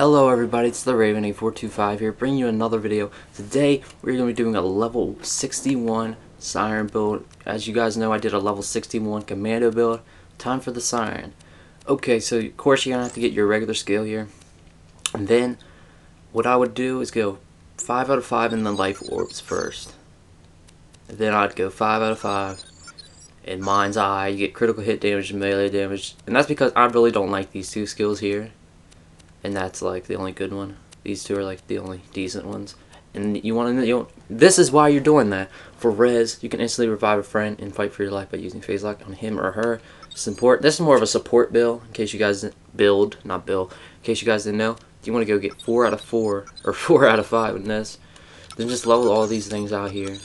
Hello everybody, it's the Raven 8425 here, bringing you another video. Today, we're going to be doing a level 61 Siren build. As you guys know, I did a level 61 Commando build. Time for the Siren. Okay, so of course you're going to have to get your regular skill here. And then, what I would do is go 5 out of 5 in the life orbs first. And then I'd go 5 out of 5 in Mind's Eye. You get critical hit damage and melee damage. And that's because I really don't like these two skills here and that's like the only good one. These two are like the only decent ones. And you want to know, this is why you're doing that. For res, you can instantly revive a friend and fight for your life by using phase lock on him or her. Support. This is more of a support bill in case you guys build, not build, In case you guys didn't know, you want to go get four out of four or four out of five in this. Then just level all these things out here.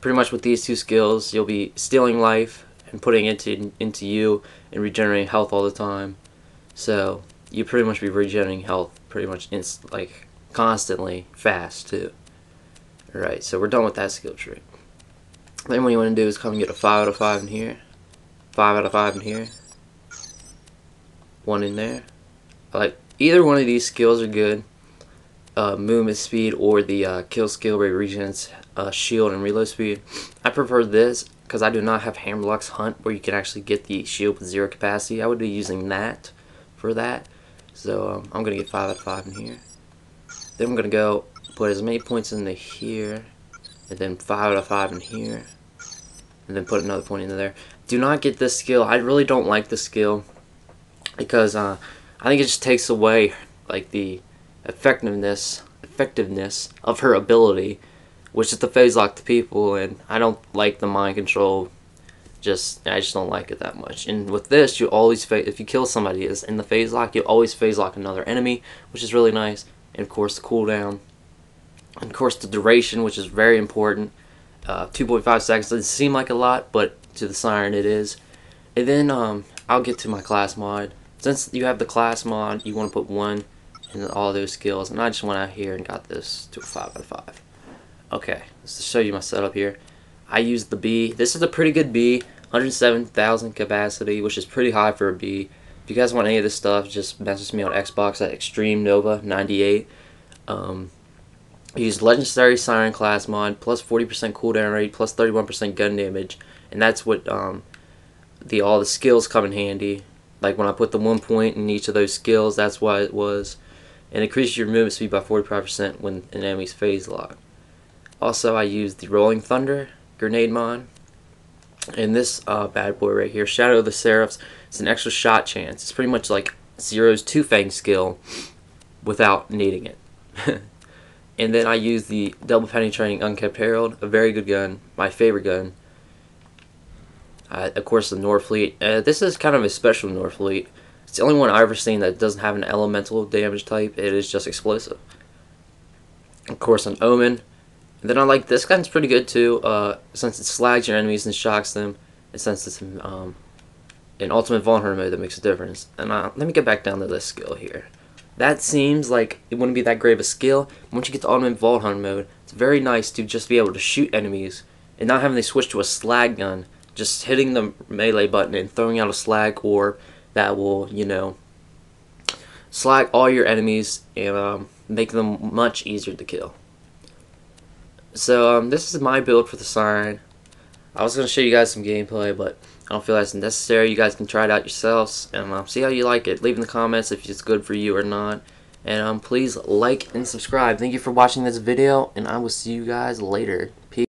Pretty much with these two skills, you'll be stealing life and putting it into into you and regenerating health all the time. So you pretty much be regenerating health pretty much inst like constantly fast too. Alright, so we're done with that skill tree. Then what you want to do is come and get a 5 out of 5 in here. 5 out of 5 in here. One in there. Like, either one of these skills are good. Uh, movement speed or the uh, kill skill where regens uh, shield and reload speed. I prefer this because I do not have Hammerlock's Hunt where you can actually get the shield with zero capacity. I would be using that for that. So um, I'm going to get 5 out of 5 in here. Then I'm going to go put as many points into here. And then 5 out of 5 in here. And then put another point into there. Do not get this skill. I really don't like this skill. Because uh, I think it just takes away like the effectiveness effectiveness of her ability. Which is to phase lock the people. And I don't like the mind control just I just don't like it that much. And with this, you always if you kill somebody is in the phase lock, you always phase lock another enemy, which is really nice. And of course, the cooldown, and of course the duration, which is very important. Uh, 2.5 seconds doesn't seem like a lot, but to the siren it is. And then um, I'll get to my class mod. Since you have the class mod, you want to put one in all those skills, and I just went out here and got this to a 5 out of 5. Okay, let's show you my setup here. I used the B. This is a pretty good B. 107,000 capacity, which is pretty high for a B. If you guys want any of this stuff, just message me on Xbox at Extreme Nova 98. Um, use Legendary Siren class mod, plus 40% cooldown rate, plus 31% gun damage, and that's what um, the all the skills come in handy. Like when I put the one point in each of those skills, that's why it was. And increases your movement speed by 45% when an enemy's phase lock. Also, I used the Rolling Thunder grenade mod and this uh, bad boy right here, Shadow of the Seraphs, it's an extra shot chance. It's pretty much like Zero's Two Fang skill without needing it. and then I use the Double Penetrating Unkempt Harold, a very good gun, my favorite gun. Uh, of course, the Norfleet. Uh, this is kind of a special Norfleet. It's the only one I've ever seen that doesn't have an elemental damage type. It is just explosive. Of course, an Omen. And then I like this gun's pretty good too, uh, since it slags your enemies and shocks them, and since it's um, an ultimate vulnerable mode that makes a difference. And uh, let me get back down to this skill here. That seems like it wouldn't be that great of a skill. Once you get to ultimate vault hunter mode, it's very nice to just be able to shoot enemies and not having to switch to a slag gun. Just hitting the melee button and throwing out a slag orb that will, you know, slag all your enemies and um, make them much easier to kill. So um, this is my build for the sign. I was going to show you guys some gameplay, but I don't feel that's necessary. You guys can try it out yourselves and um, see how you like it. Leave in the comments if it's good for you or not. And um, please like and subscribe. Thank you for watching this video, and I will see you guys later. Peace.